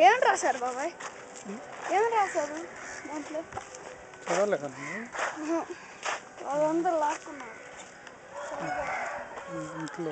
ఏం రాశారు బాబాయ్? ఏం రాశారు? దాంట్లో? చదవలే అదంతా లాక్కున్నారు. ఇంట్లో